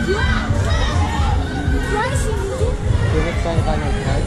Yeah. Dua di sini. Dua.